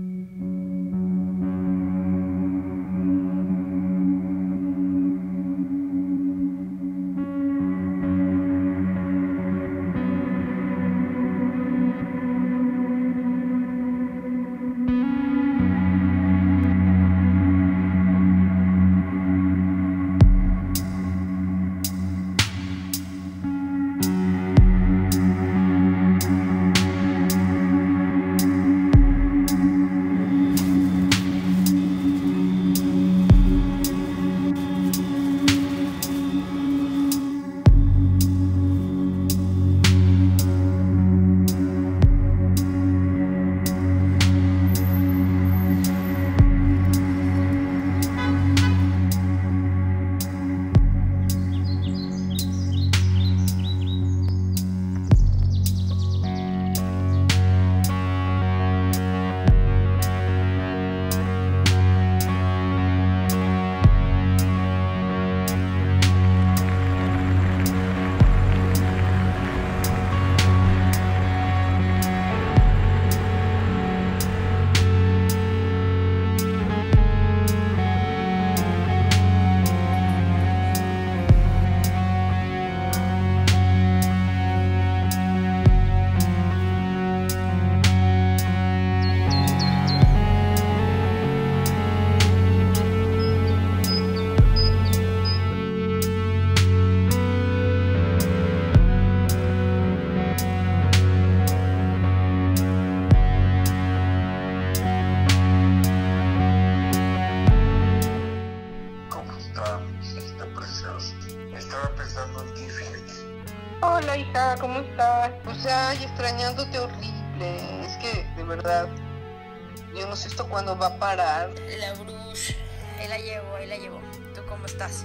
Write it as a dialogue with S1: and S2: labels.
S1: ¿Cómo está, hijita preciosa? Estaba pensando en ti.
S2: Hola hija, ¿cómo estás? Pues ay, extrañándote horrible. Es que, de verdad, yo no sé esto cuándo va a parar.
S3: La Bruce. Ahí la llevo, ahí la llevo. ¿Tú cómo estás?